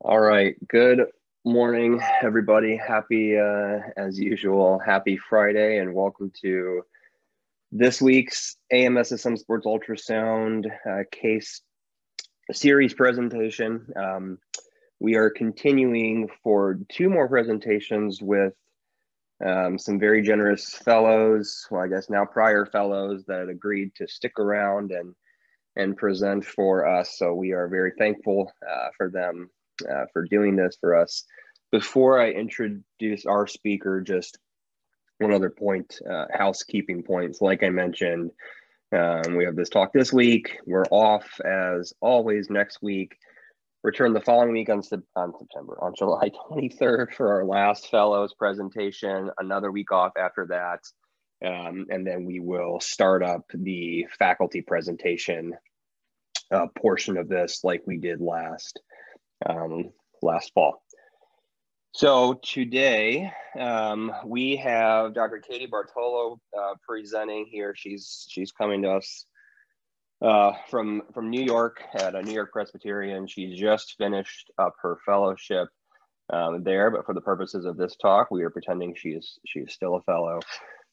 All right. Good morning, everybody. Happy, uh, as usual, happy Friday, and welcome to this week's AMSSM Sports Ultrasound uh, case series presentation. Um, we are continuing for two more presentations with um, some very generous fellows, well, I guess now prior fellows that agreed to stick around and and present for us. So we are very thankful uh, for them uh, for doing this for us. Before I introduce our speaker, just one other point, uh, housekeeping points. Like I mentioned, um, we have this talk this week. We're off as always next week. Return the following week on, on September, on July 23rd for our last fellows presentation. Another week off after that. Um, and then we will start up the faculty presentation uh, portion of this like we did last um, last fall. So today um, we have Dr. Katie Bartolo uh, presenting here. She's she's coming to us uh, from from New York at a New York Presbyterian. She's just finished up her fellowship um, there, but for the purposes of this talk, we are pretending she's she's still a fellow.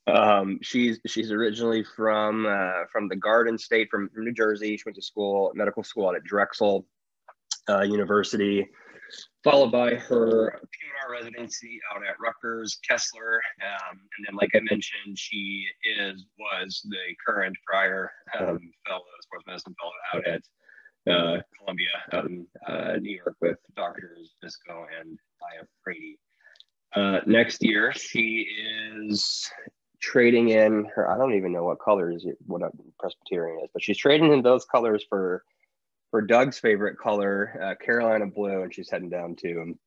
Um, she's she's originally from uh, from the Garden State from, from New Jersey. She went to school medical school out at Drexel uh, University, followed by her PR residency out at Rutgers, Kessler, um, and then, like I mentioned, she is was the current prior um, fellow, sports medicine fellow out at uh, Columbia out in uh, New York with doctors Bisco and Aya Frady. Uh, next year, she is trading in her, I don't even know what colors, what a Presbyterian is, but she's trading in those colors for for Doug's favorite color, uh, Carolina blue, and she's heading down to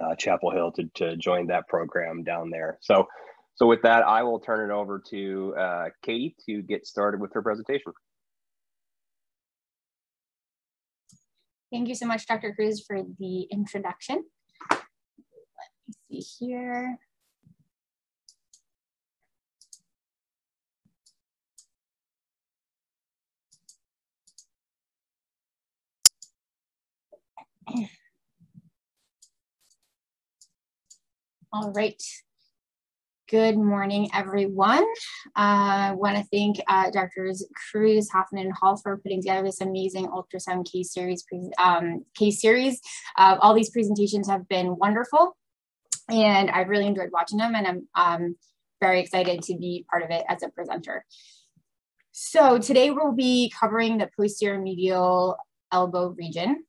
uh, Chapel Hill to, to join that program down there. So, so with that, I will turn it over to uh, Katie to get started with her presentation. Thank you so much, Dr. Cruz, for the introduction. Let me see here. All right. Good morning, everyone. I uh, want to thank uh, Drs. Cruz, Hoffman, and Hall for putting together this amazing ultrasound case series. Um, case series. Uh, all these presentations have been wonderful, and I've really enjoyed watching them, and I'm um, very excited to be part of it as a presenter. So today we'll be covering the posterior medial elbow region.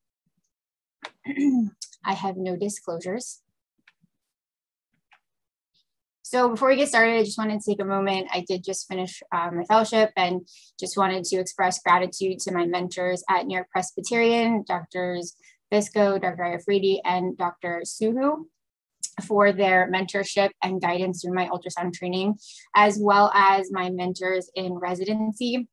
I have no disclosures. So before we get started, I just wanted to take a moment. I did just finish um, my fellowship and just wanted to express gratitude to my mentors at New York Presbyterian, Drs. Bisco, Dr. Iafridi, and Dr. Suhu for their mentorship and guidance through my ultrasound training, as well as my mentors in residency,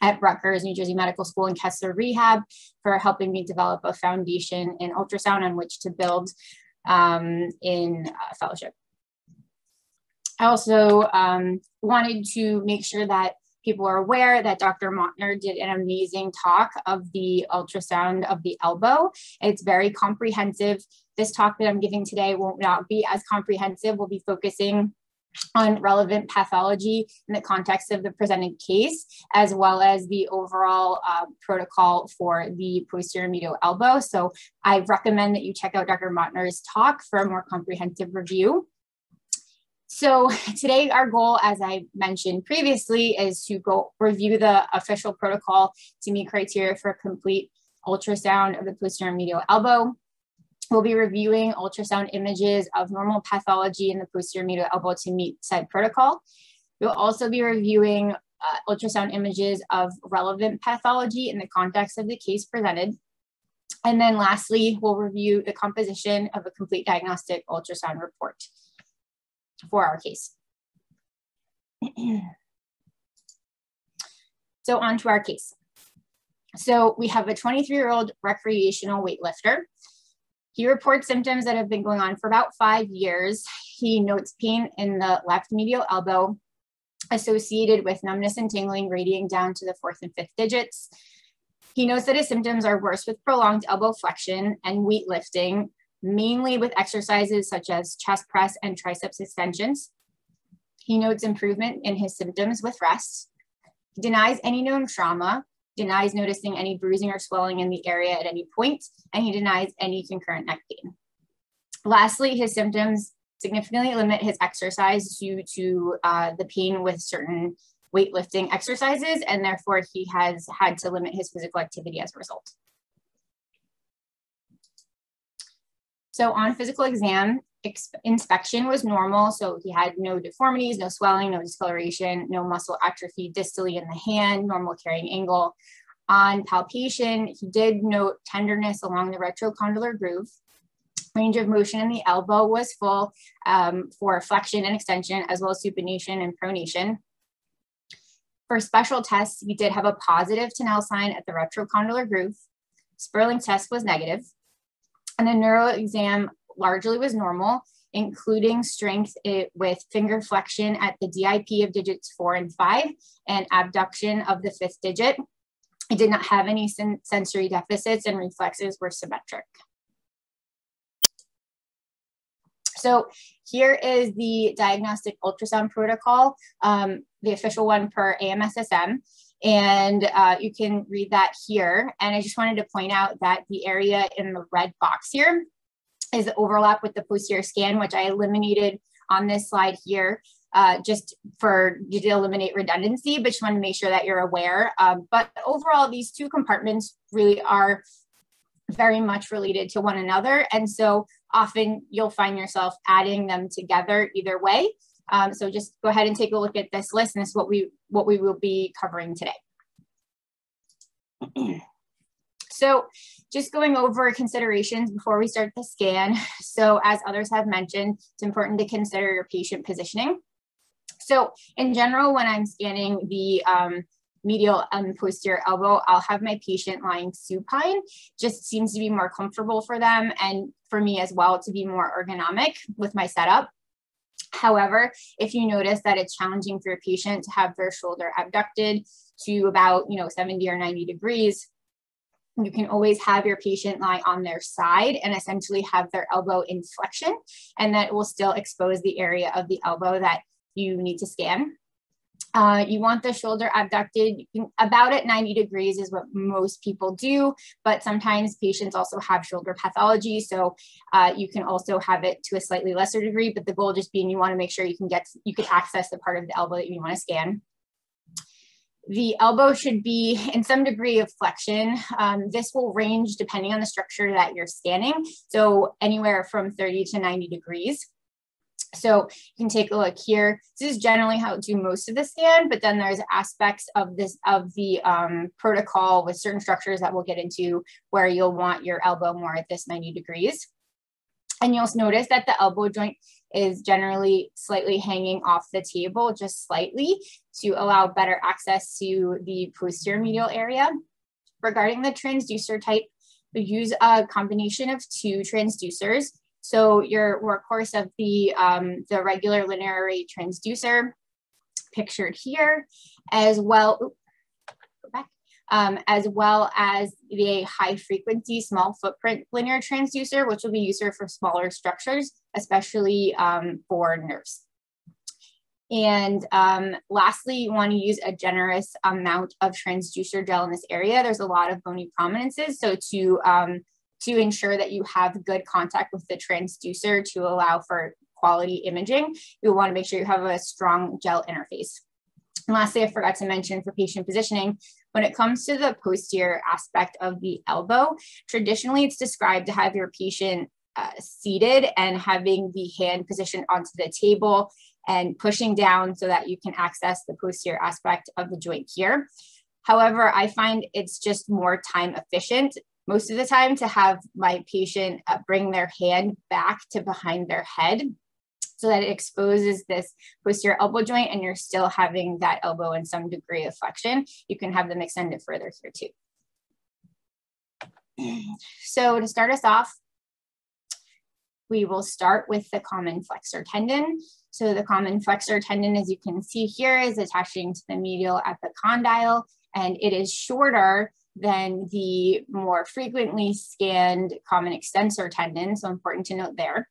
at Rutgers, New Jersey Medical School and Kessler Rehab for helping me develop a foundation in ultrasound on which to build um, in uh, fellowship. I also um, wanted to make sure that people are aware that Dr. Montner did an amazing talk of the ultrasound of the elbow. It's very comprehensive. This talk that I'm giving today won't not be as comprehensive. We'll be focusing on relevant pathology in the context of the presented case, as well as the overall uh, protocol for the posterior medial elbow. So I recommend that you check out Dr. Montner's talk for a more comprehensive review. So today our goal, as I mentioned previously, is to go review the official protocol to meet criteria for complete ultrasound of the posterior medial elbow. We'll be reviewing ultrasound images of normal pathology in the posterior medial elbow to meet said protocol. We'll also be reviewing uh, ultrasound images of relevant pathology in the context of the case presented. And then lastly, we'll review the composition of a complete diagnostic ultrasound report for our case. so on to our case. So we have a 23-year-old recreational weightlifter he reports symptoms that have been going on for about five years. He notes pain in the left medial elbow associated with numbness and tingling radiating down to the fourth and fifth digits. He notes that his symptoms are worse with prolonged elbow flexion and weight lifting, mainly with exercises such as chest press and triceps extensions. He notes improvement in his symptoms with rest. He denies any known trauma, denies noticing any bruising or swelling in the area at any point, and he denies any concurrent neck pain. Lastly, his symptoms significantly limit his exercise due to uh, the pain with certain weightlifting exercises, and therefore he has had to limit his physical activity as a result. So on physical exam, inspection was normal. So he had no deformities, no swelling, no discoloration, no muscle atrophy distally in the hand, normal carrying angle. On palpation, he did note tenderness along the retrocondylar groove. Range of motion in the elbow was full um, for flexion and extension, as well as supination and pronation. For special tests, we did have a positive Tinel sign at the retrocondylar groove. Spurling test was negative. And the neuro exam largely was normal, including strength with finger flexion at the DIP of digits four and five and abduction of the fifth digit. It did not have any sen sensory deficits and reflexes were symmetric. So here is the diagnostic ultrasound protocol, um, the official one per AMSSM. And uh, you can read that here. And I just wanted to point out that the area in the red box here is the overlap with the posterior scan, which I eliminated on this slide here. Uh, just for you to eliminate redundancy, but just want to make sure that you're aware. Um, but overall, these two compartments really are very much related to one another. And so often you'll find yourself adding them together either way. Um, so just go ahead and take a look at this list and this is what we, what we will be covering today. so just going over considerations before we start the scan. So as others have mentioned, it's important to consider your patient positioning. So in general, when I'm scanning the um, medial and posterior elbow, I'll have my patient lying supine. Just seems to be more comfortable for them and for me as well to be more ergonomic with my setup. However, if you notice that it's challenging for your patient to have their shoulder abducted to about, you know, 70 or 90 degrees, you can always have your patient lie on their side and essentially have their elbow in flexion, and that will still expose the area of the elbow that you need to scan. Uh, you want the shoulder abducted about at 90 degrees is what most people do, but sometimes patients also have shoulder pathology. So uh, you can also have it to a slightly lesser degree, but the goal just being you want to make sure you can get, you can access the part of the elbow that you want to scan. The elbow should be in some degree of flexion. Um, this will range depending on the structure that you're scanning. So anywhere from 30 to 90 degrees. So you can take a look here. This is generally how do most of the scan, but then there's aspects of this of the um, protocol with certain structures that we'll get into where you'll want your elbow more at this 90 degrees. And you'll notice that the elbow joint is generally slightly hanging off the table, just slightly to allow better access to the posterior medial area. Regarding the transducer type, we use a combination of two transducers. So your workhorse of the, um, the regular linear array transducer pictured here, as well, oops, go back, um, as well as the high frequency small footprint linear transducer, which will be used for smaller structures, especially um, for nerves. And um, lastly, you want to use a generous amount of transducer gel in this area. There's a lot of bony prominences. So to um, to ensure that you have good contact with the transducer to allow for quality imaging. You'll want to make sure you have a strong gel interface. And lastly, I forgot to mention for patient positioning, when it comes to the posterior aspect of the elbow, traditionally it's described to have your patient uh, seated and having the hand positioned onto the table and pushing down so that you can access the posterior aspect of the joint here. However, I find it's just more time efficient most of the time to have my patient uh, bring their hand back to behind their head so that it exposes this posterior elbow joint and you're still having that elbow in some degree of flexion. You can have them extend it further here too. So to start us off, we will start with the common flexor tendon. So the common flexor tendon, as you can see here, is attaching to the medial epicondyle, and it is shorter than the more frequently scanned common extensor tendon. So important to note there.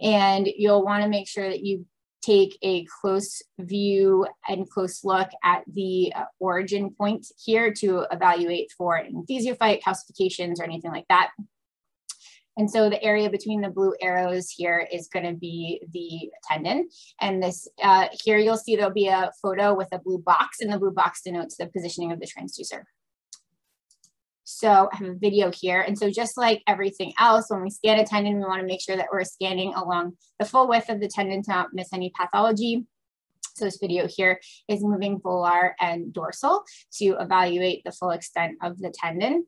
And you'll want to make sure that you take a close view and close look at the uh, origin point here to evaluate for enthesiophyte calcifications or anything like that. And so the area between the blue arrows here is going to be the tendon. And this uh, here you'll see there'll be a photo with a blue box and the blue box denotes the positioning of the transducer. So I have a video here. And so just like everything else, when we scan a tendon, we want to make sure that we're scanning along the full width of the tendon to not miss any pathology. So this video here is moving volar and dorsal to evaluate the full extent of the tendon.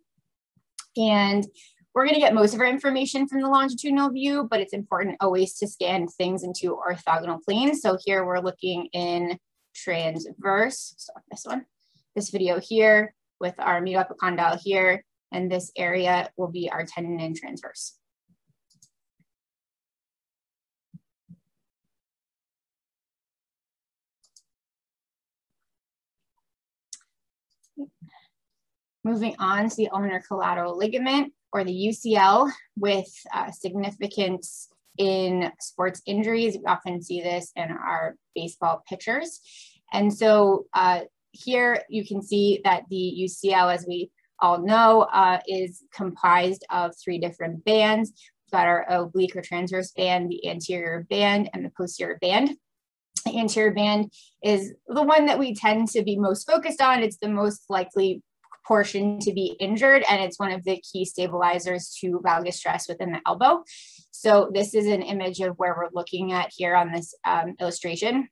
And we're going to get most of our information from the longitudinal view, but it's important always to scan things into orthogonal planes. So here we're looking in transverse, so this one, this video here, with our medial epicondyle here, and this area will be our tendon and transverse. Moving on to the ulnar collateral ligament or the UCL with uh, significance in sports injuries. We often see this in our baseball pitchers. And so uh, here you can see that the UCL, as we all know, uh, is comprised of three different bands. We've got our oblique or transverse band, the anterior band, and the posterior band. The anterior band is the one that we tend to be most focused on. It's the most likely portion to be injured, and it's one of the key stabilizers to valgus stress within the elbow. So this is an image of where we're looking at here on this um, illustration.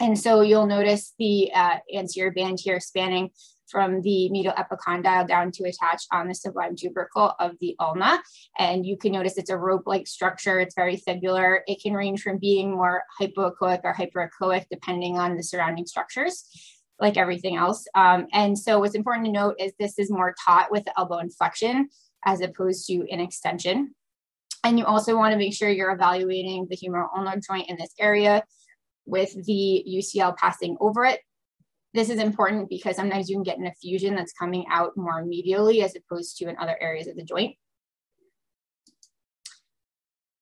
And so you'll notice the uh, anterior band here spanning from the medial epicondyle down to attach on the sublime tubercle of the ulna. And you can notice it's a rope-like structure. It's very fibrillar. It can range from being more hypoechoic or hyperechoic depending on the surrounding structures like everything else. Um, and so what's important to note is this is more taut with elbow inflection as opposed to an extension. And you also want to make sure you're evaluating the humeral ulnar joint in this area with the UCL passing over it. This is important because sometimes you can get an effusion that's coming out more medially as opposed to in other areas of the joint.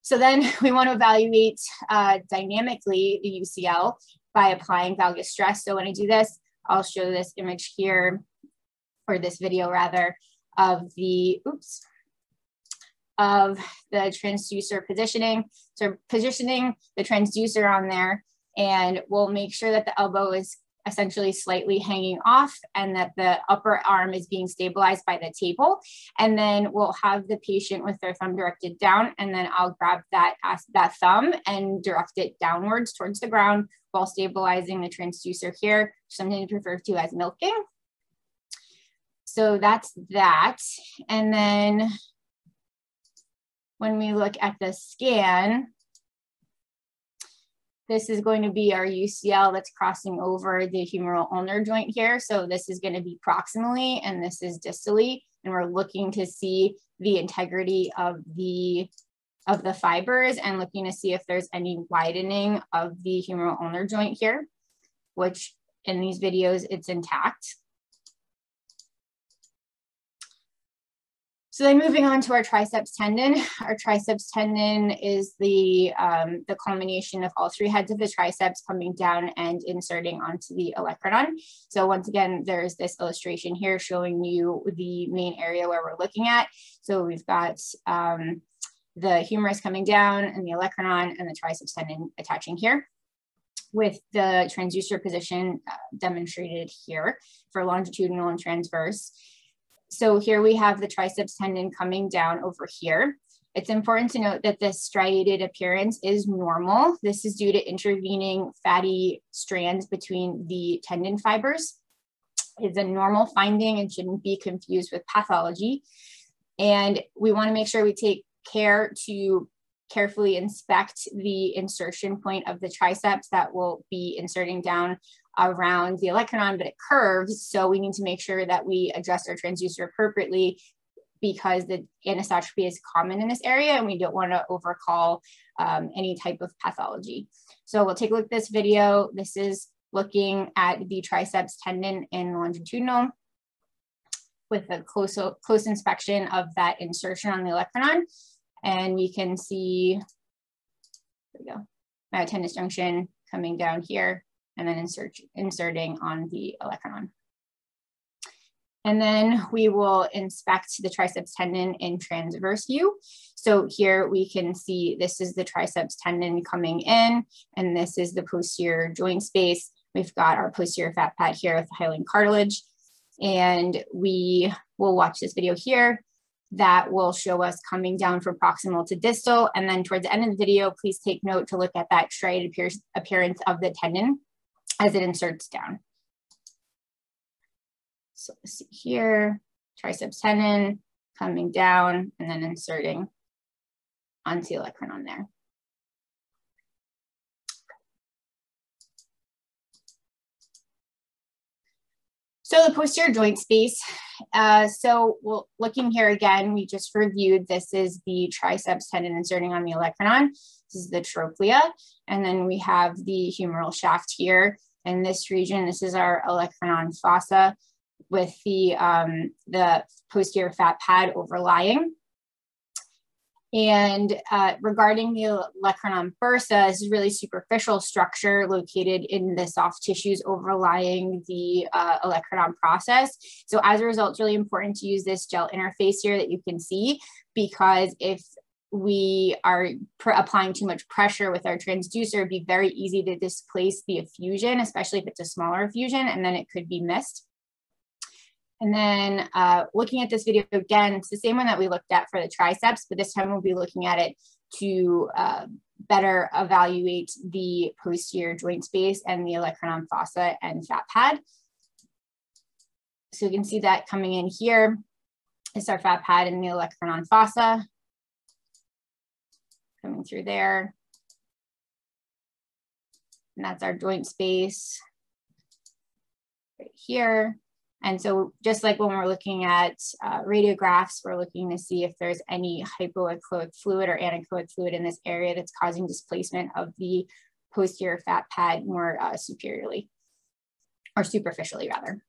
So then we want to evaluate uh, dynamically the UCL by applying valgus stress. So when I do this, I'll show this image here, or this video rather, of the, oops, of the transducer positioning. So positioning the transducer on there and we'll make sure that the elbow is essentially slightly hanging off and that the upper arm is being stabilized by the table. And then we'll have the patient with their thumb directed down and then I'll grab that, that thumb and direct it downwards towards the ground while stabilizing the transducer here, something to refer to as milking. So that's that. And then when we look at the scan, this is going to be our UCL that's crossing over the humeral ulnar joint here. So this is going to be proximally and this is distally. And we're looking to see the integrity of the of the fibers and looking to see if there's any widening of the humeral ulnar joint here, which in these videos, it's intact. So then moving on to our triceps tendon. Our triceps tendon is the, um, the culmination of all three heads of the triceps coming down and inserting onto the olecranon. So once again, there's this illustration here showing you the main area where we're looking at. So we've got um, the humerus coming down and the olecranon and the triceps tendon attaching here with the transducer position uh, demonstrated here for longitudinal and transverse. So here we have the triceps tendon coming down over here. It's important to note that this striated appearance is normal. This is due to intervening fatty strands between the tendon fibers. It's a normal finding and shouldn't be confused with pathology. And we wanna make sure we take care to carefully inspect the insertion point of the triceps that will be inserting down around the olecranon, but it curves. So we need to make sure that we adjust our transducer appropriately because the anisotropy is common in this area and we don't want to overcall um, any type of pathology. So we'll take a look at this video. This is looking at the triceps tendon in longitudinal. with a close, close inspection of that insertion on the olecranon. And we can see, there we go, myotendinous junction coming down here and then insert, inserting on the olecranon. And then we will inspect the triceps tendon in transverse view. So here we can see this is the triceps tendon coming in, and this is the posterior joint space. We've got our posterior fat pad here with the hyaline cartilage. And we will watch this video here that will show us coming down from proximal to distal. And then towards the end of the video, please take note to look at that striated appearance of the tendon as it inserts down. So let's see here, triceps tendon coming down and then inserting onto the olecranon there. So the posterior joint space. Uh, so we'll, looking here again, we just reviewed this is the triceps tendon inserting on the olecranon. This is the trochlea. And then we have the humeral shaft here. In this region, this is our olecranon fossa with the, um, the posterior fat pad overlying. And uh, regarding the olecranon bursa, this is really superficial structure located in the soft tissues overlying the uh, olecranon process. So as a result, it's really important to use this gel interface here that you can see because if we are applying too much pressure with our transducer, it'd be very easy to displace the effusion, especially if it's a smaller effusion, and then it could be missed. And then uh, looking at this video again, it's the same one that we looked at for the triceps, but this time we'll be looking at it to uh, better evaluate the posterior joint space and the olecranon fossa and fat pad. So you can see that coming in here is our fat pad and the olecranon fossa coming through there. And that's our joint space right here. And so just like when we're looking at uh, radiographs, we're looking to see if there's any hypoechoic fluid or anechoic fluid in this area that's causing displacement of the posterior fat pad more uh, superiorly or superficially rather.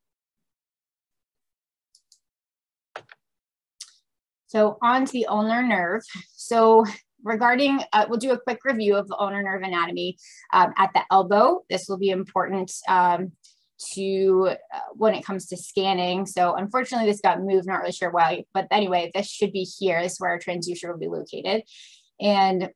So on to the ulnar nerve. So regarding, uh, we'll do a quick review of the ulnar nerve anatomy um, at the elbow. This will be important um, to uh, when it comes to scanning. So unfortunately, this got moved, not really sure why, but anyway, this should be here. This is where our transducer will be located. And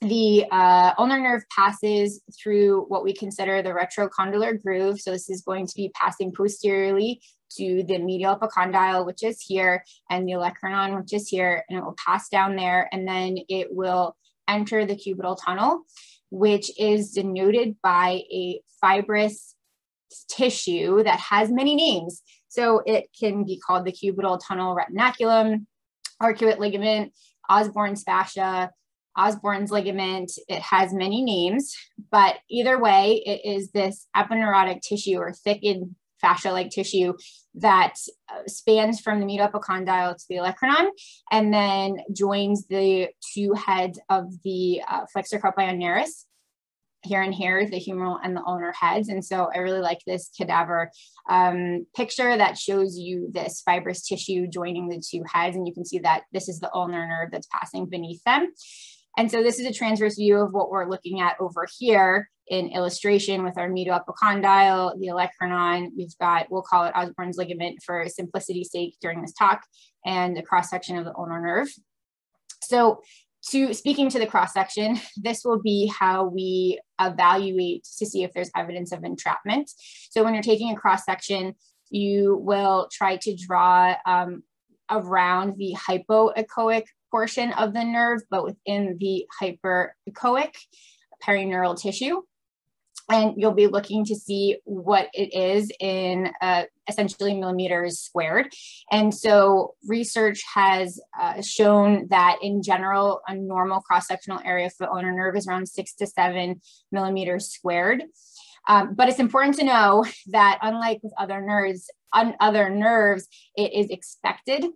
the uh, ulnar nerve passes through what we consider the retrocondylar groove. So this is going to be passing posteriorly to the medial epicondyle, which is here, and the olecranon, which is here, and it will pass down there, and then it will enter the cubital tunnel, which is denoted by a fibrous tissue that has many names. So it can be called the cubital tunnel retinaculum, arcuate ligament, Osborn's fascia, Osborn's ligament. It has many names, but either way, it is this aponeurotic tissue or thickened fascia-like tissue that uh, spans from the medial epicondyle to the olecranon and then joins the two heads of the uh, flexor carpi ulnaris here and here, the humeral and the ulnar heads. And so I really like this cadaver um, picture that shows you this fibrous tissue joining the two heads. And you can see that this is the ulnar nerve that's passing beneath them. And so this is a transverse view of what we're looking at over here in illustration with our medial epicondyle, the olecranon. We've got, we'll call it Osborn's ligament for simplicity's sake during this talk, and the cross section of the ulnar nerve. So to speaking to the cross section, this will be how we evaluate to see if there's evidence of entrapment. So when you're taking a cross section, you will try to draw um, around the hypoechoic portion of the nerve, but within the hyperechoic perineural tissue and you'll be looking to see what it is in uh, essentially millimeters squared. And so research has uh, shown that in general, a normal cross-sectional area for the ulnar nerve is around six to seven millimeters squared. Um, but it's important to know that unlike with other nerves, on other nerves, it is expected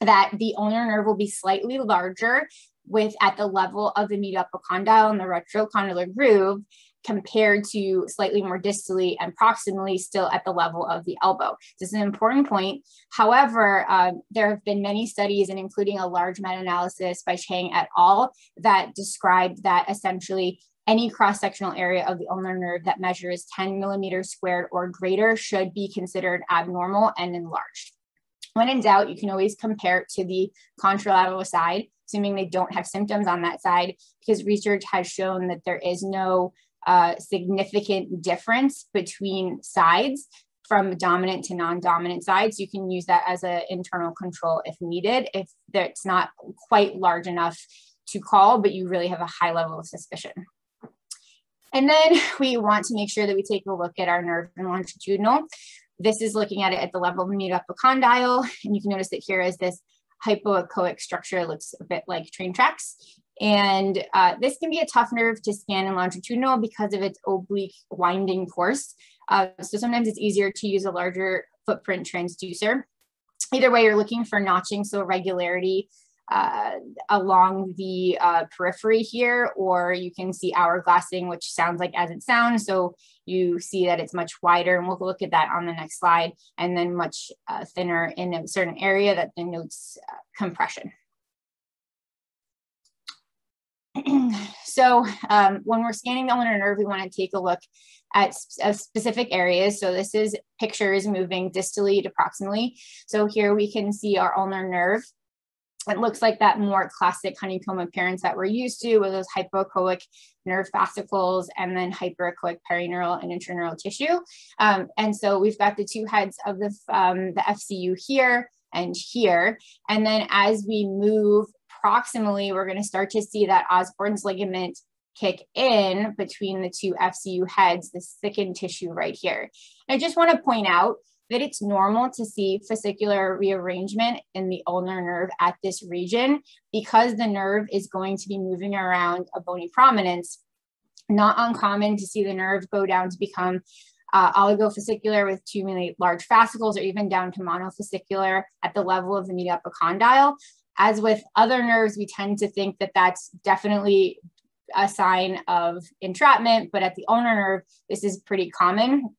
that the ulnar nerve will be slightly larger with at the level of the medial epicondyle and the retrocondylar groove compared to slightly more distally and proximally still at the level of the elbow. This is an important point. However, uh, there have been many studies and including a large meta-analysis by Chang et al. that described that essentially any cross-sectional area of the ulnar nerve that measures 10 millimeters squared or greater should be considered abnormal and enlarged. When in doubt, you can always compare it to the contralateral side, assuming they don't have symptoms on that side, because research has shown that there is no uh, significant difference between sides from dominant to non-dominant sides. You can use that as an internal control if needed, if it's not quite large enough to call, but you really have a high level of suspicion. And then we want to make sure that we take a look at our nerve and longitudinal. This is looking at it at the level of the epicondyle. And you can notice that here is this hypoechoic structure looks a bit like train tracks. And uh, this can be a tough nerve to scan in longitudinal because of its oblique winding course. Uh, so sometimes it's easier to use a larger footprint transducer. Either way, you're looking for notching, so regularity uh, along the uh, periphery here, or you can see hourglassing, which sounds like as it sounds. So you see that it's much wider, and we'll look at that on the next slide, and then much uh, thinner in a certain area that denotes uh, compression. so um, when we're scanning the ulnar nerve, we want to take a look at uh, specific areas. So this is pictures moving distally to proximally. So here we can see our ulnar nerve it looks like that more classic honeycomb appearance that we're used to with those hypoechoic nerve fascicles and then hyperechoic perineural and intraneural tissue. Um, and so we've got the two heads of the, um, the FCU here and here. And then as we move proximally, we're gonna start to see that Osborn's ligament kick in between the two FCU heads, this thickened tissue right here. I just wanna point out that it's normal to see fascicular rearrangement in the ulnar nerve at this region because the nerve is going to be moving around a bony prominence. Not uncommon to see the nerve go down to become uh, oligofascicular with two large fascicles or even down to monofascicular at the level of the medial epicondyle. As with other nerves, we tend to think that that's definitely a sign of entrapment, but at the ulnar nerve, this is pretty common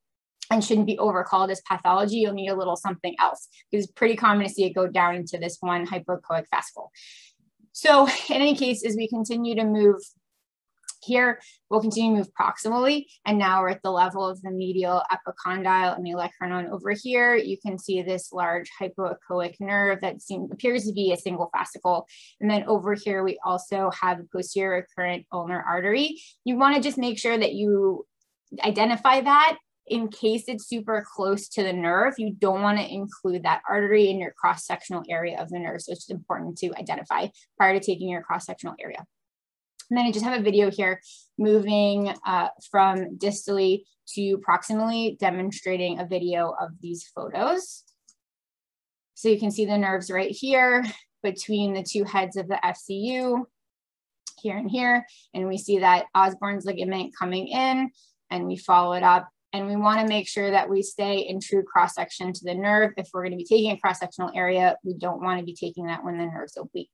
and shouldn't be overcalled as pathology. You'll need a little something else because it's pretty common to see it go down into this one hypoechoic fascicle. So in any case, as we continue to move here, we'll continue to move proximally. And now we're at the level of the medial epicondyle and the olecranon over here. You can see this large hypoechoic nerve that seems, appears to be a single fascicle. And then over here, we also have a posterior recurrent ulnar artery. You wanna just make sure that you identify that in case it's super close to the nerve, you don't want to include that artery in your cross-sectional area of the nerve. So it's important to identify prior to taking your cross-sectional area. And then I just have a video here moving uh, from distally to proximally demonstrating a video of these photos. So you can see the nerves right here between the two heads of the FCU here and here. And we see that Osborn's ligament coming in and we follow it up and we want to make sure that we stay in true cross section to the nerve. If we're going to be taking a cross sectional area, we don't want to be taking that when the nerve's oblique.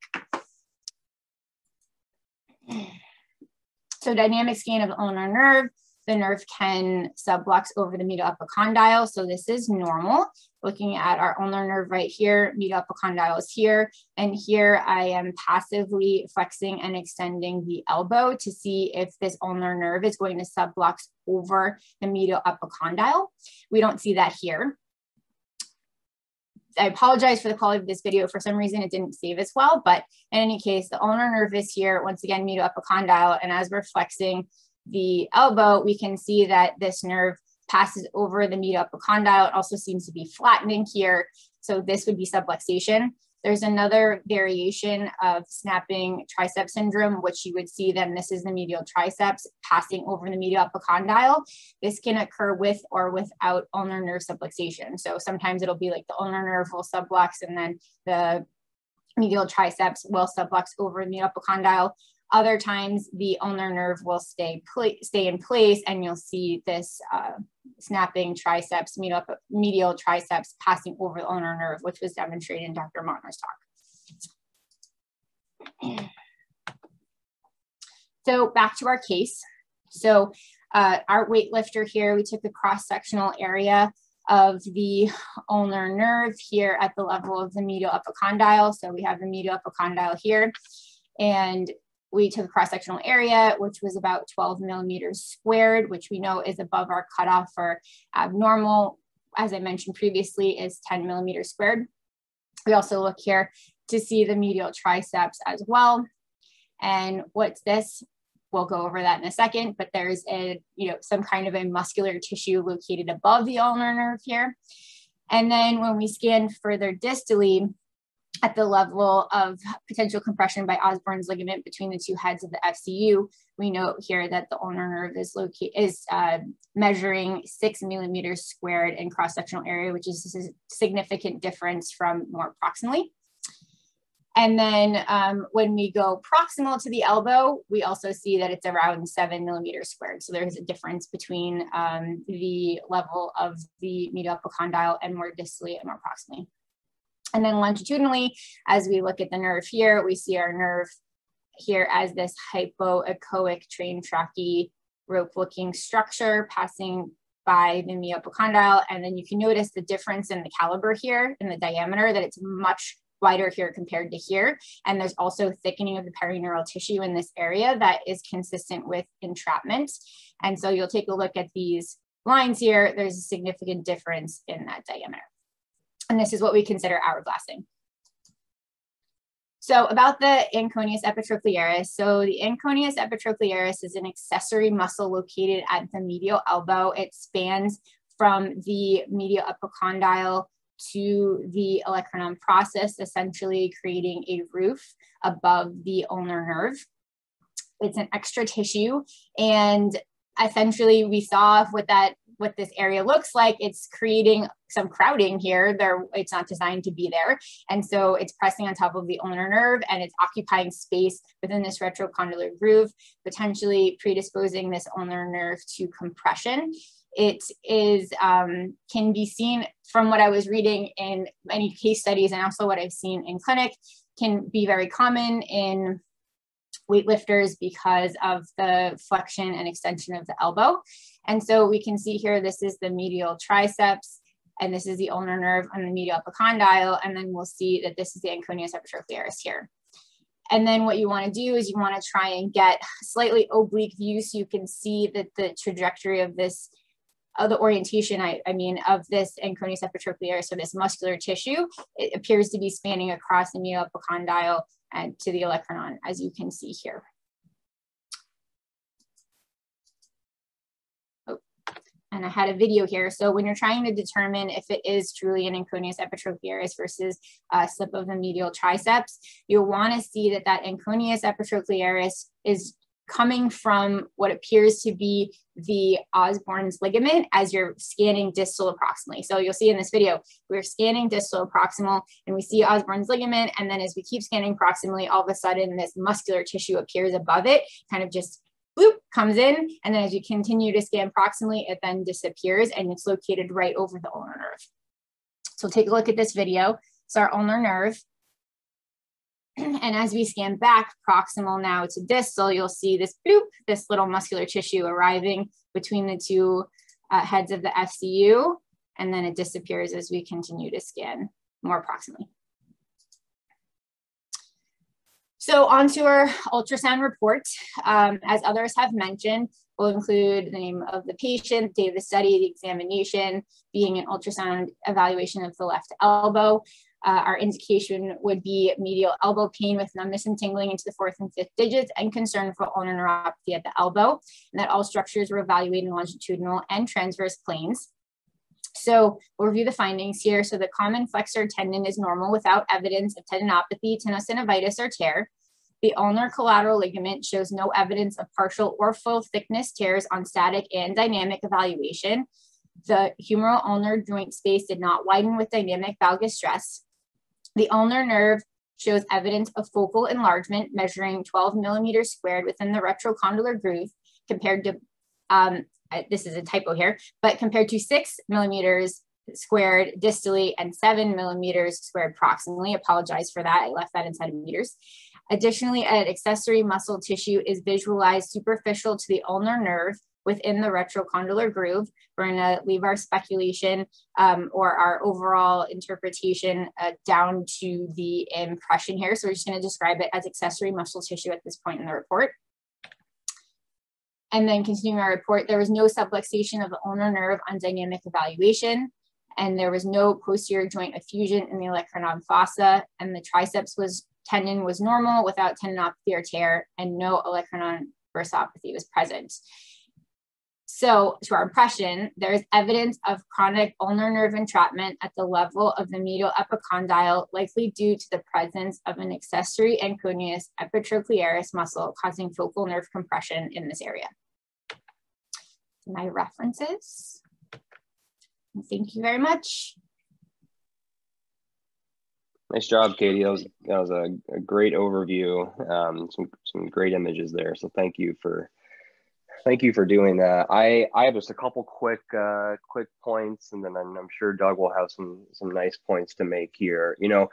So dynamic scan of ulnar nerve, the nerve can sublux over the medial epicondyle. So this is normal. Looking at our ulnar nerve right here, medial epicondyle is here. And here I am passively flexing and extending the elbow to see if this ulnar nerve is going to sublux over the medial epicondyle. We don't see that here. I apologize for the quality of this video. For some reason, it didn't save as well. But in any case, the ulnar nerve is here, once again, medial epicondyle. And as we're flexing the elbow, we can see that this nerve passes over the medial epicondyle. It also seems to be flattening here. So this would be subluxation. There's another variation of snapping tricep syndrome, which you would see then this is the medial triceps passing over the medial epicondyle. This can occur with or without ulnar nerve subluxation. So sometimes it'll be like the ulnar nerve will sublux and then the medial triceps will sublux over the medial epicondyle. Other times the ulnar nerve will stay, stay in place and you'll see this uh, snapping triceps, medial, medial triceps passing over the ulnar nerve, which was demonstrated in Dr. Montner's talk. So back to our case. So Uh, our weightlifter here, we took a cross-sectional area of the ulnar nerve here at the level of the medial epicondyle. So we have the medial epicondyle here. And we took a cross-sectional area, which was about 12 millimeters squared, which we know is above our cutoff for abnormal, as I mentioned previously, is 10 millimeters squared. We also look here to see the medial triceps as well. And what's this? We'll go over that in a second, but there's a, you know, some kind of a muscular tissue located above the ulnar nerve here. And then when we scan further distally, at the level of potential compression by Osborn's ligament between the two heads of the FCU, we note here that the ulnar nerve is is uh, measuring six millimeters squared in cross-sectional area, which is a significant difference from more proximally. And then um, when we go proximal to the elbow, we also see that it's around seven millimeters squared. So there's a difference between um, the level of the medial epicondyle and more distally and more proximally. And then longitudinally, as we look at the nerve here, we see our nerve here as this hypoechoic train trachy rope looking structure passing by the medial And then you can notice the difference in the caliber here in the diameter that it's much wider here compared to here. And there's also thickening of the perineural tissue in this area that is consistent with entrapment. And so you'll take a look at these lines here. There's a significant difference in that diameter. And this is what we consider hourglassing. So about the anconeus epitrochlearis. So the anconeus epitrochlearis is an accessory muscle located at the medial elbow. It spans from the medial epicondyle to the olecranon process, essentially creating a roof above the ulnar nerve. It's an extra tissue and essentially we saw with that what this area looks like, it's creating some crowding here. There, it's not designed to be there. And so it's pressing on top of the ulnar nerve and it's occupying space within this retrocondylar groove, potentially predisposing this ulnar nerve to compression. It is um, can be seen from what I was reading in many case studies and also what I've seen in clinic can be very common in weightlifters because of the flexion and extension of the elbow. And so we can see here, this is the medial triceps, and this is the ulnar nerve on the medial epicondyle. And then we'll see that this is the anconeus epitrochlearis here. And then what you want to do is you want to try and get slightly oblique view so you can see that the trajectory of this, of the orientation, I, I mean, of this anconeus epitrochlearis, so this muscular tissue, it appears to be spanning across the medial epicondyle to the olecranon, as you can see here. Oh, and I had a video here. So when you're trying to determine if it is truly an anconeus epitrochlearis versus a slip of the medial triceps, you'll want to see that that anconeus epitrochlearis is coming from what appears to be the Osborn's ligament as you're scanning distal approximally. So you'll see in this video, we're scanning distal proximal and we see Osborn's ligament. And then as we keep scanning proximally, all of a sudden this muscular tissue appears above it, kind of just bloop, comes in. And then as you continue to scan proximally, it then disappears and it's located right over the ulnar nerve. So take a look at this video. It's our ulnar nerve. And as we scan back proximal now to distal, you'll see this boop, this little muscular tissue arriving between the two uh, heads of the FCU, and then it disappears as we continue to scan more proximally. So onto our ultrasound report. Um, as others have mentioned, we'll include the name of the patient, date of the study, the examination, being an ultrasound evaluation of the left elbow, uh, our indication would be medial elbow pain with numbness and tingling into the fourth and fifth digits and concern for ulnar neuropathy at the elbow, and that all structures were evaluated in longitudinal and transverse planes. So we'll review the findings here. So the common flexor tendon is normal without evidence of tendinopathy, tenosynovitis, or tear. The ulnar collateral ligament shows no evidence of partial or full thickness tears on static and dynamic evaluation. The humeral ulnar joint space did not widen with dynamic valgus stress. The ulnar nerve shows evidence of focal enlargement measuring 12 millimeters squared within the retrocondylar groove compared to, um, this is a typo here, but compared to six millimeters squared distally and seven millimeters squared proximally. Apologize for that, I left that in centimeters. Additionally, an accessory muscle tissue is visualized superficial to the ulnar nerve within the retrocondylar groove. We're going to leave our speculation um, or our overall interpretation uh, down to the impression here. So we're just going to describe it as accessory muscle tissue at this point in the report. And then continuing our report, there was no subluxation of the ulnar nerve on dynamic evaluation, and there was no posterior joint effusion in the olecranon fossa, and the triceps was tendon was normal without tendinopathy or tear, and no olecranon bursopathy was present. So to our impression, there's evidence of chronic ulnar nerve entrapment at the level of the medial epicondyle, likely due to the presence of an accessory anconeus epitrochlearis muscle causing focal nerve compression in this area. My references. Thank you very much. Nice job, Katie. That was, that was a, a great overview. Um, some some great images there. So thank you for thank you for doing that. I I have just a couple quick uh, quick points, and then I'm, I'm sure Doug will have some some nice points to make here. You know,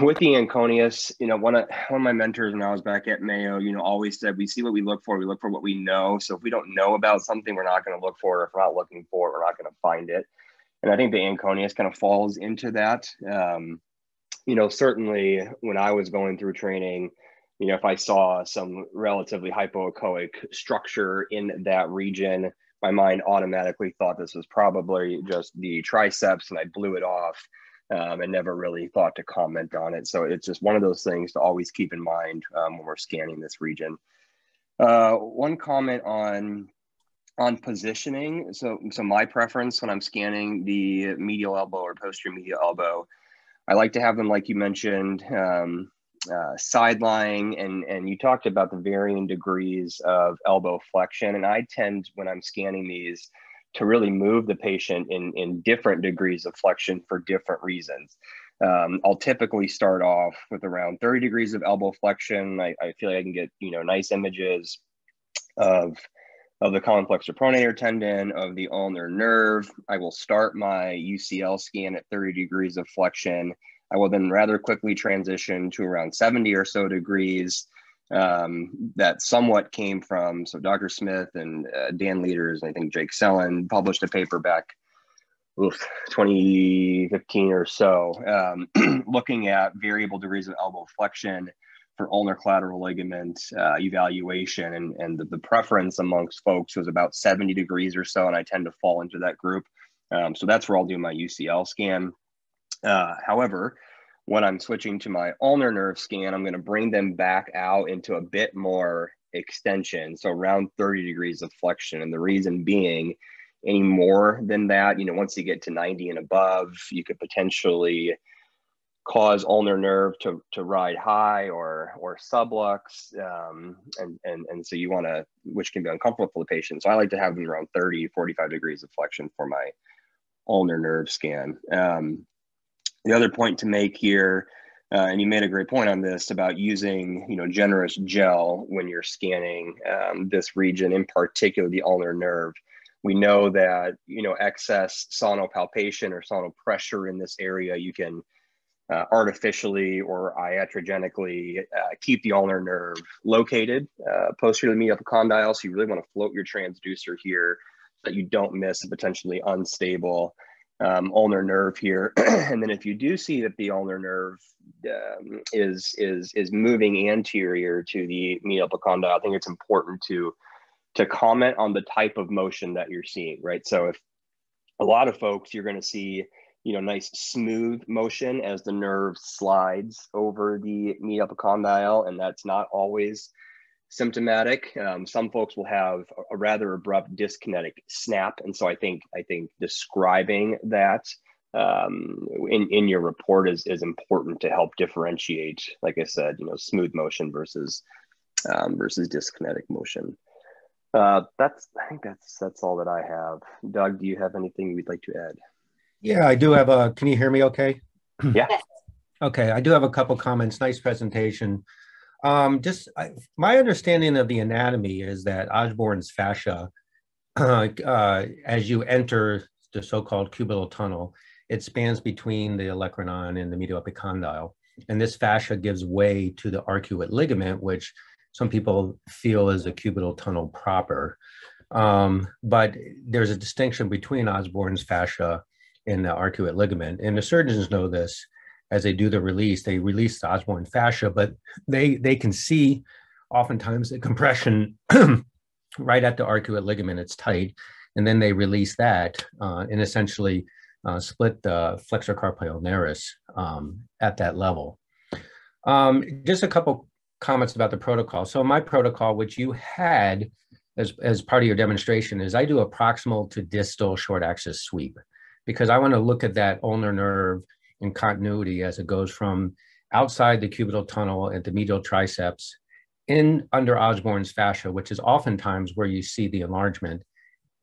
with the Anconeus, you know, one of one of my mentors when I was back at Mayo, you know, always said we see what we look for, we look for what we know. So if we don't know about something, we're not going to look for it. If we're not looking for it, we're not going to find it. And I think the Anconeus kind of falls into that. Um, you know, certainly when I was going through training, you know, if I saw some relatively hypoechoic structure in that region, my mind automatically thought this was probably just the triceps and I blew it off um, and never really thought to comment on it. So it's just one of those things to always keep in mind um, when we're scanning this region. Uh, one comment on on positioning. So, so my preference when I'm scanning the medial elbow or posterior medial elbow I like to have them, like you mentioned, um, uh, side lying, and and you talked about the varying degrees of elbow flexion. And I tend, when I'm scanning these, to really move the patient in in different degrees of flexion for different reasons. Um, I'll typically start off with around 30 degrees of elbow flexion. I, I feel like I can get you know nice images of of the common flexor pronator tendon, of the ulnar nerve. I will start my UCL scan at 30 degrees of flexion. I will then rather quickly transition to around 70 or so degrees. Um, that somewhat came from, so Dr. Smith and uh, Dan Lueders, I think Jake Sellon published a paper back oof, 2015 or so, um, looking at variable degrees of elbow flexion for ulnar collateral ligament uh, evaluation. And, and the, the, preference amongst folks was about 70 degrees or so. And I tend to fall into that group. Um, so that's where I'll do my UCL scan. Uh, however, when I'm switching to my ulnar nerve scan, I'm going to bring them back out into a bit more extension. So around 30 degrees of flexion. And the reason being, any more than that, you know, once you get to 90 and above, you could potentially cause ulnar nerve to, to ride high or or sublux um, and, and and so you want to which can be uncomfortable for the patient so i like to have them around 30 45 degrees of flexion for my ulnar nerve scan um, the other point to make here uh, and you made a great point on this about using you know generous gel when you're scanning um, this region in particular the ulnar nerve. We know that you know excess sonopalpation or sonopressure in this area you can uh, artificially or iatrogenically uh, keep the ulnar nerve located uh, posterior to the medial condyle So you really want to float your transducer here so that you don't miss a potentially unstable um, ulnar nerve here. and then if you do see that the ulnar nerve um, is, is, is moving anterior to the medial epicondyle, I think it's important to, to comment on the type of motion that you're seeing, right? So if a lot of folks, you're going to see you know, nice smooth motion as the nerve slides over the medial epicondyle, and that's not always symptomatic. Um, some folks will have a, rather abrupt dyskinetic snap, and so I think I think describing that um, in in your report is is important to help differentiate, like I said, you know, smooth motion versus um, versus dyskinetic motion. Uh, that's I think that's that's all that I have. Doug, do you have anything you'd like to add? Yeah, I do have a. Can you hear me? Okay. Yeah. okay, I do have a couple comments. Nice presentation. Um, just I, my understanding of the anatomy is that Osborne's fascia, uh, uh, as you enter the so-called cubital tunnel, it spans between the olecranon and the medial epicondyle, and this fascia gives way to the arcuate ligament, which some people feel is a cubital tunnel proper. Um, but there's a distinction between Osborne's fascia and the arcuate ligament. And the surgeons know this as they do the release. They release the Osborne fascia, but they, they can see oftentimes the compression right at the arcuate ligament, it's tight. And then they release that uh, and essentially uh, split the flexor carpi ulnaris um, at that level. Um, just a couple comments about the protocol. So my protocol, which you had as, as part of your demonstration, is I do a proximal to distal short axis sweep because I want to look at that ulnar nerve in continuity as it goes from outside the cubital tunnel at the medial triceps in under Osborne's fascia, which is oftentimes where you see the enlargement,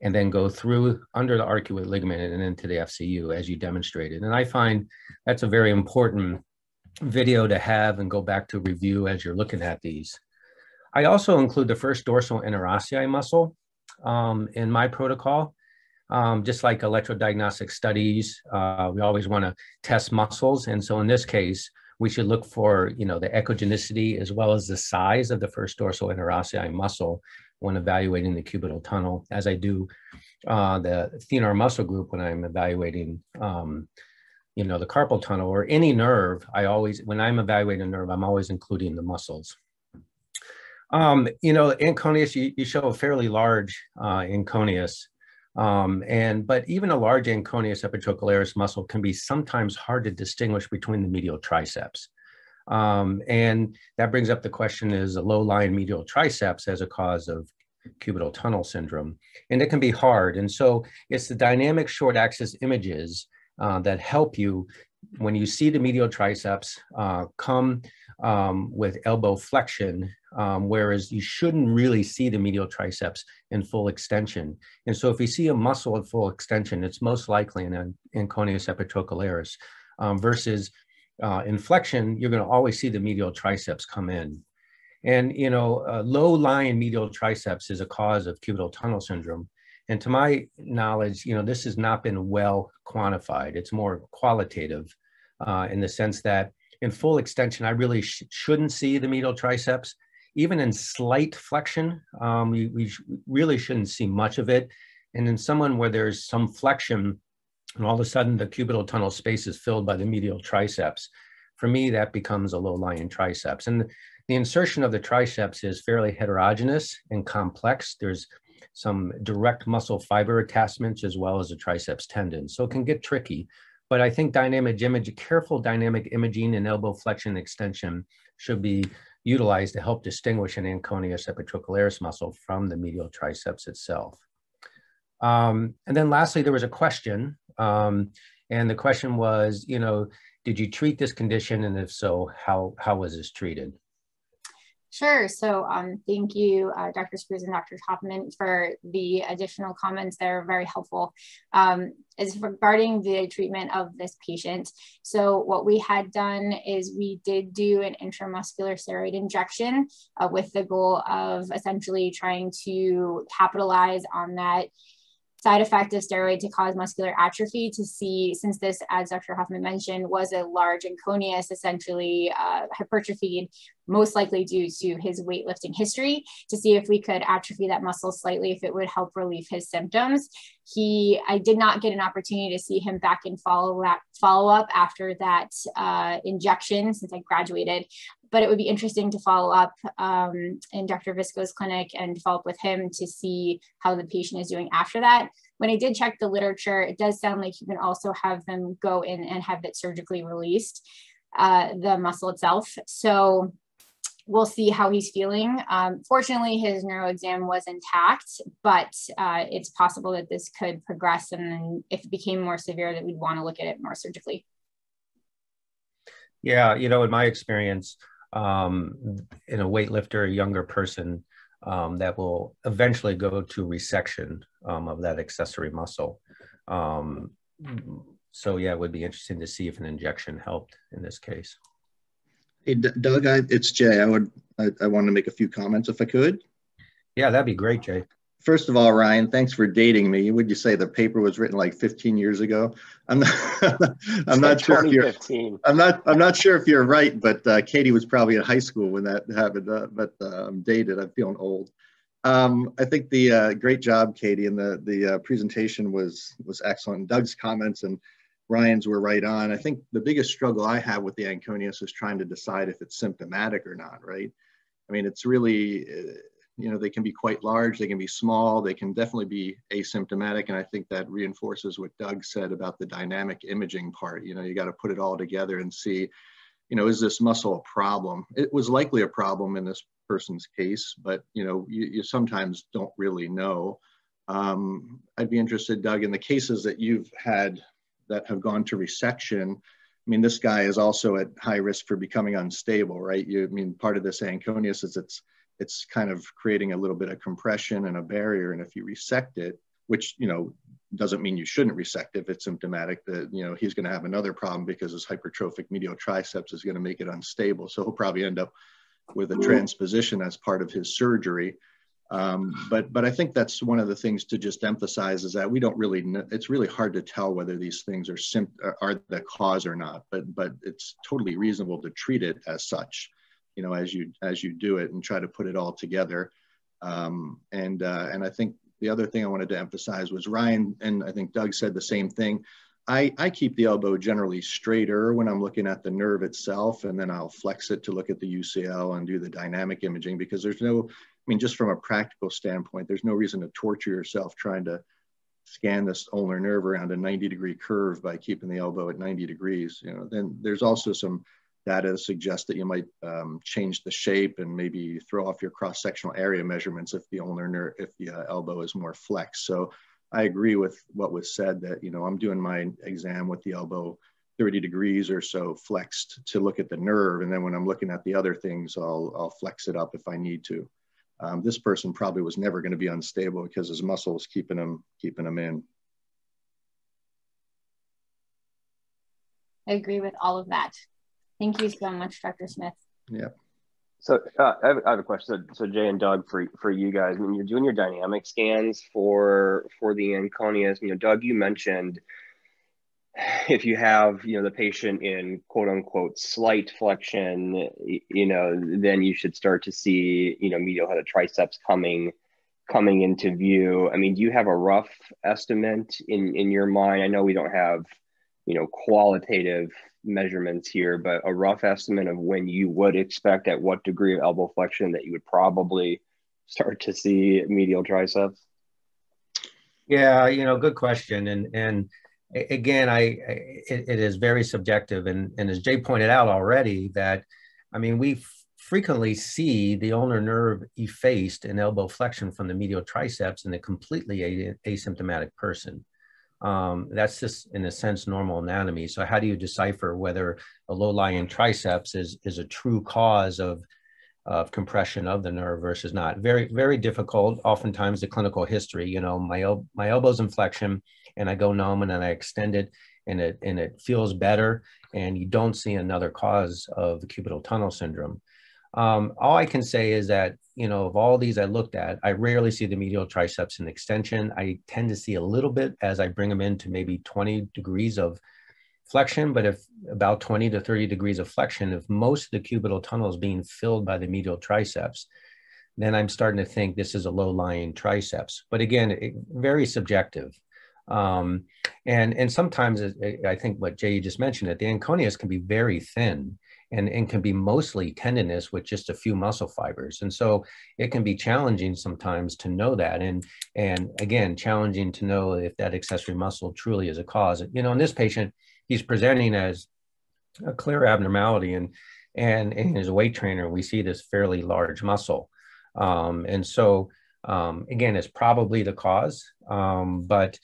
and then go through under the arcuate ligament and into the FCU as you demonstrated. And I find that's a very important video to have and go back to review as you're looking at these. I also include the first dorsal interossei muscle um, in my protocol. Um, just like electrodiagnostic studies, uh, we always want to test muscles. And so in this case, we should look for, you know, the echogenicity as well as the size of the first dorsal interossei muscle when evaluating the cubital tunnel, as I do uh, the thenar muscle group when I'm evaluating um, you know, the carpal tunnel or any nerve, I always, when I'm evaluating a nerve, I'm always including the muscles. Um, you know, anconeus, you, you show a fairly large uh, anconeus. Um, and, but even a large anconeus epitrochlearis muscle can be sometimes hard to distinguish between the medial triceps. Um, and that brings up the question is a low lying medial triceps as a cause of cubital tunnel syndrome. And it can be hard. And so it's the dynamic short axis images uh, that help you when you see the medial triceps uh, come um, with elbow flexion, um, whereas you shouldn't really see the medial triceps in full extension. And so if you see a muscle at full extension, it's most likely an anconeus epitrochlearis um, versus uh, inflection, you're going to always see the medial triceps come in. And, you know, uh, low lying medial triceps is a cause of cubital tunnel syndrome. And to my knowledge, you know, this has not been well quantified. It's more qualitative uh, in the sense that in full extension, I really sh shouldn't see the medial triceps. Even in slight flexion, um, we, we really shouldn't see much of it. And in someone where there's some flexion, and all of a sudden the cubital tunnel space is filled by the medial triceps, for me, that becomes a low-lying triceps. And the insertion of the triceps is fairly heterogeneous and complex. There's some direct muscle fiber attachments as well as a triceps tendon. So it can get tricky, but I think dynamic image, careful dynamic imaging and elbow flexion extension should be utilized to help distinguish an anconeus epitrochlearis muscle from the medial triceps itself. Um, and then lastly, there was a question, um, and the question was, you know, did you treat this condition, and if so, how how was this treated? Sure. So um, thank you, uh, Dr. Spruce and Dr. Hoffman, for the additional comments. They're very helpful. Um, as regarding the treatment of this patient, so what we had done is we did do an intramuscular steroid injection uh, with the goal of essentially trying to capitalize on that side effect of steroid to cause muscular atrophy to see, since this, as Dr. Hoffman mentioned, was a large anconeus, essentially uh, hypertrophied, most likely due to his weightlifting history, to see if we could atrophy that muscle slightly, if it would help relieve his symptoms. He, I did not get an opportunity to see him back in follow up, follow up after that uh, injection since I graduated, but it would be interesting to follow up um, in Dr. Visco's clinic and follow up with him to see how the patient is doing after that. When I did check the literature, it does sound like you can also have them go in and have it surgically released, uh, the muscle itself. So we'll see how he's feeling. Um, fortunately, his neuro exam was intact, but uh, it's possible that this could progress. And then if it became more severe, that we'd want to look at it more surgically. Yeah, you know, in my experience, um, in a weightlifter, a younger person, um, that will eventually go to resection um, of that accessory muscle. Um, so yeah, it would be interesting to see if an injection helped in this case. Hey, Doug, I, it's Jay. I would, I, I want to make a few comments if I could. Yeah, that'd be great, Jay first of all, Ryan, thanks for dating me. Would you say the paper was written like 15 years ago? I'm not, I'm not sure if you're, I'm not, I'm not sure if you're right, but uh, Katie was probably in high school when that happened, uh, but uh, I'm dated, I'm feeling old. Um, I think the uh, great job, Katie, and the the uh, presentation was was excellent. Doug's comments and Ryan's were right on. I think the biggest struggle I have with the Anconeus is trying to decide if it's symptomatic or not. Right? I mean, it's really uh, you know they can be quite large, they can be small, they can definitely be asymptomatic, and I think that reinforces what Doug said about the dynamic imaging part. You know, you got to put it all together and see you know, is this muscle a problem? It was likely a problem in this person's case, but you know, you, you sometimes don't really know. Um, I'd be interested, Doug, in the cases that you've had that have gone to resection. I mean, this guy is also at high risk for becoming unstable, right? You, I mean, part of this Anconeus is it's it's kind of creating a little bit of compression and a barrier, and if you resect it, which you know doesn't mean you shouldn't resect if it's symptomatic that you know he's going to have another problem because his hypertrophic medial triceps is going to make it unstable. So he'll probably end up with a transposition as part of his surgery. Um, but but i think that's one of the things to just emphasize is that we don't really know, it's really hard to tell whether these things are sim- are the cause or not but but it's totally reasonable to treat it as such you know as you as you do it and try to put it all together um, and uh, and i think the other thing I wanted to emphasize was Ryan, and I think Doug said the same thing. I, I keep the elbow generally straighter when I'm looking at the nerve itself, and then I'll flex it to look at the UCL and do the dynamic imaging because there's no, I mean, just from a practical standpoint, there's no reason to torture yourself trying to scan this ulnar nerve around a 90 degree curve by keeping the elbow at 90 degrees. You know, then there's also some data suggests that you might um, change the shape and maybe throw off your cross-sectional area measurements if the ulnar if the uh, elbow is more flexed. So I agree with what was said that, you know, I'm doing my exam with the elbow 30 degrees or so flexed to look at the nerve. And then when I'm looking at the other things, I'll, I'll flex it up if I need to. Um, this person probably was never going to be unstable because his muscles keeping him, keeping him in. I agree with all of that. Thank you so much, Dr. Smith. Yeah. So uh, I, have, I, have, a question. So, so, Jay and Doug, for for you guys, when you're doing your dynamic scans for for the Anconeus, you know, Doug, you mentioned if you have you know the patient in quote unquote slight flexion, you know, then you should start to see you know medial head of triceps coming coming into view. I mean, do you have a rough estimate in in your mind? I know we don't have you know qualitative measurements here, but a rough estimate of when you would expect at what degree of elbow flexion that you would probably start to see medial triceps? Yeah, you know, good question. And and again, I it, it is very subjective. And and as Jay pointed out already, that I mean we frequently see the ulnar nerve effaced in elbow flexion from the medial triceps in a completely asymptomatic person um, that's just in a sense normal anatomy. So how do you decipher whether a low-lying triceps is is a true cause of of compression of the nerve versus not? Very very difficult. Oftentimes the clinical history, you know, my el- my elbow's in flexion, and I go numb and then I extend it, and it and it feels better, and you don't see another cause of the cubital tunnel syndrome. Um, all I can say is that, you know, of all these I looked at, I rarely see the medial triceps in extension. I tend to see a little bit as I bring them into maybe 20 degrees of flexion, but if about 20 to 30 degrees of flexion, if most of the cubital tunnel is being filled by the medial triceps, then I'm starting to think this is a low lying triceps. But again, it, very subjective. Um, and, and sometimes I think what Jay just mentioned, that the Anconeus can be very thin and, and can be mostly tendinous with just a few muscle fibers. And so it can be challenging sometimes to know that. And, and again, challenging to know if that accessory muscle truly is a cause. You know, in this patient, he's presenting as a clear abnormality and, and in his weight trainer, we see this fairly large muscle. Um, and so, um, again, it's probably the cause, um, but,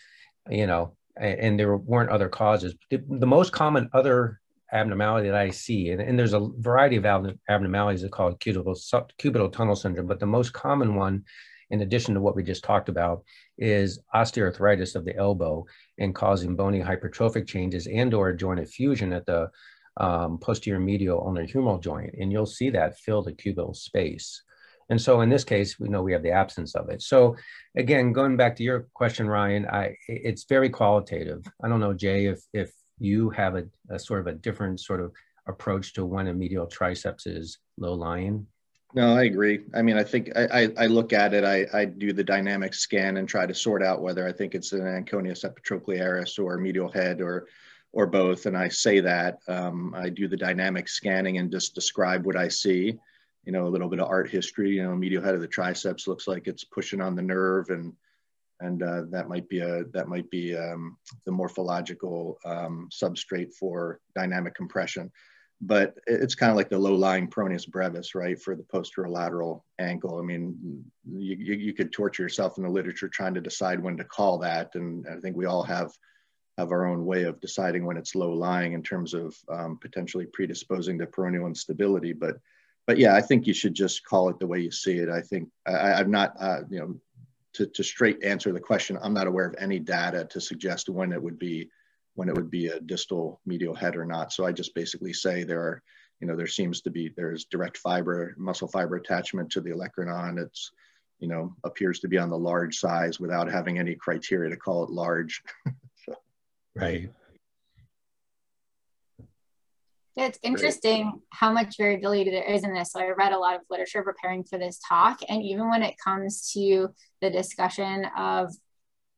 you know, and, there weren't other causes. The, the most common other abnormality that I see, and, and there's a variety of abnormalities that are called cubital, cubital tunnel syndrome, but the most common one, in addition to what we just talked about, is osteoarthritis of the elbow and causing bony hypertrophic changes and or joint effusion at the um, posterior medial ulnar humeral joint. And you'll see that fill the cubital space. And so in this case, we know we have the absence of it. So again, going back to your question, Ryan, I, it's very qualitative. I don't know, Jay, if, if you have a, a, sort of a different sort of approach to when a medial triceps is low lying? No, I agree. I mean, I think I, I, I look at it, I, I do the dynamic scan and try to sort out whether I think it's an Anconeus epitrochlearis or medial head or or both. And I say that um, I do the dynamic scanning and just describe what I see. You know, a little bit of art history. You know, medial head of the triceps looks like it's pushing on the nerve, and and uh, that might be a that might be um, the morphological um, substrate for dynamic compression but it's kind of like the low-lying peroneus brevis, right, for the posterolateral ankle. I mean, you, you, could torture yourself in the literature trying to decide when to call that, and I think we all have have our own way of deciding when it's low-lying in terms of um, potentially predisposing to peroneal instability. But but yeah, I think you should just call it the way you see it. I think I, am not, uh, you know, to, to straight answer the question, I'm not aware of any data to suggest when it would be when it would be a distal medial head or not. So I just basically say there are, you know, there seems to be, there's direct fiber, muscle fiber attachment to the olecranon. It's, you know, appears to be on the large size without having any criteria to call it large. so. Right. It's interesting Great. how much variability there is in this. So I read a lot of literature preparing for this talk. And even when it comes to the discussion of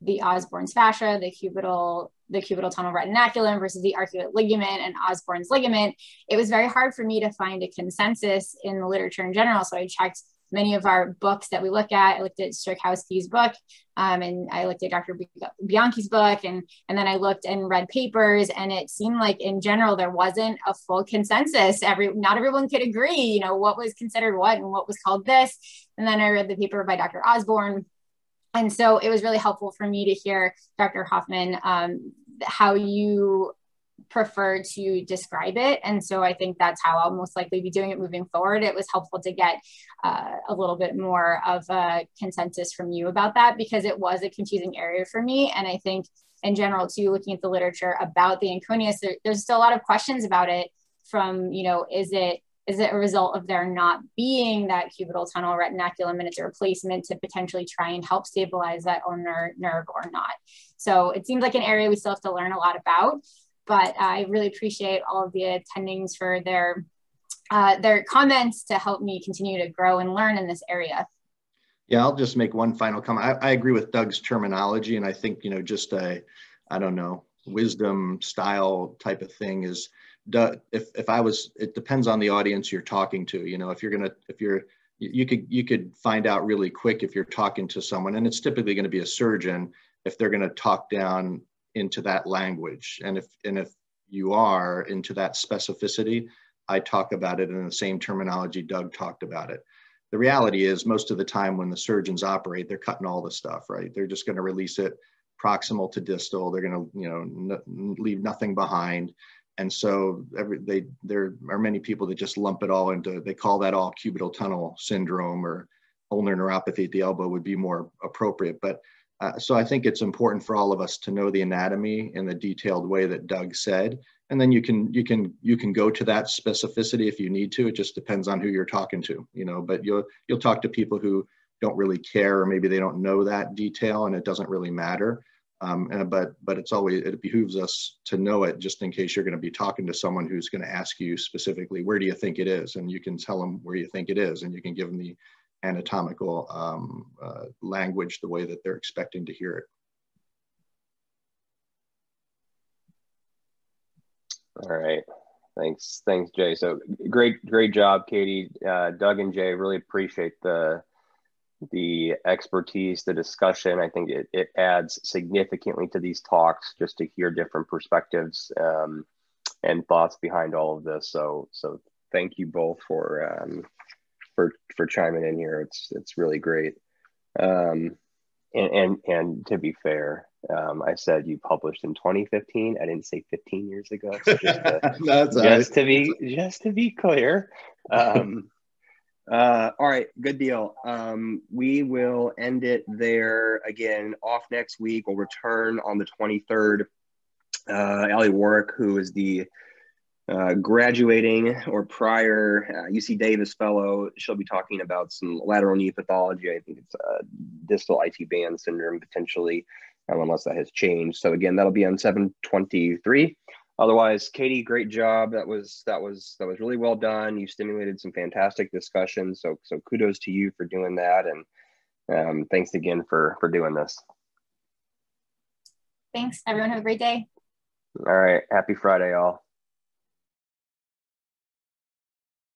the Osborne's fascia, the cubital the cubital tunnel retinaculum versus the arcuate ligament and Osborne's ligament, it was very hard for me to find a consensus in the literature in general. So I checked many of our books that we look at. I looked at Strakowski's book, um, and I looked at Dr. Bianchi's book, and and then I looked and read papers, and it seemed like in general there wasn't a full consensus. Every not everyone could agree, you know, what was considered what and what was called this. And then I read the paper by Dr. Osborne. and so it was really helpful for me to hear Dr. Hoffman um, how you prefer to describe it. And so I think that's how I'll most likely be doing it moving forward. It was helpful to get uh, a little bit more of a consensus from you about that because it was a confusing area for me. And I think in general too, looking at the literature about the Anconeus, there, there's still a lot of questions about it from, you know, is it is it a result of there not being that cubital tunnel retinaculum and it's a replacement to potentially try and help stabilize that ulnar nerve or not? So it seems like an area we still have to learn a lot about, but I really appreciate all of the attendings for their uh, their comments to help me continue to grow and learn in this area. Yeah, I'll just make one final comment. I, I agree with Doug's terminology, and I think you know just a, I don't know, wisdom style type of thing is if if I was, it depends on the audience you're talking to. You know, if you're gonna, if you're, you could you could find out really quick if you're talking to someone, and it's typically going to be a surgeon if they're going to talk down into that language, and if and if you are into that specificity, I talk about it in the same terminology Doug talked about it. The reality is, most of the time when the surgeons operate, they're cutting all the stuff, right? They're just going to release it proximal to distal. They're going to, you know, leave nothing behind and so every, they there are many people that just lump it all into they call that all cubital tunnel syndrome or ulnar neuropathy at the elbow would be more appropriate but uh, so i think it's important for all of us to know the anatomy in the detailed way that doug said. And then you can you can you can go to that specificity if you need to. It just depends on who you're talking to you know but you'll you'll talk to people who don't really care or maybe they don't know that detail and it doesn't really matter. Um, and, but but it's always it behooves us to know it just in case you're going to be talking to someone who's going to ask you specifically where do you think it is? And you can tell them where you think it is and you can give them the anatomical um, uh, language the way that they're expecting to hear it. All right. Thanks. Thanks, Jay. So great, great job, Katie. Uh, Doug and Jay really appreciate the the expertise, the discussion. I think it, it adds significantly to these talks just to hear different perspectives um, and thoughts behind all of this. So, so thank you both for um, for for chiming in here. It's it's really great. Um, and, and and to be fair, um, I said you published in 2015. I didn't say 15 years ago. So just to, just right. to be just to be clear. Um, uh, all right, good deal. Um, we will end it there again. Off next week. We'll return on the 23rd. Uh, Ali Warwick, who is the uh, graduating or prior uh, UC Davis fellow, she'll be talking about some lateral knee pathology. I think it's uh, distal IT band syndrome potentially, um, unless that has changed. So again, that'll be on 723. otherwise, Katie, great job. That was that was that was really well done. You stimulated some fantastic discussion. So so kudos to you for doing that, and um, thanks again for for doing this. Thanks, everyone. Have a great day. All right. Happy Friday, all.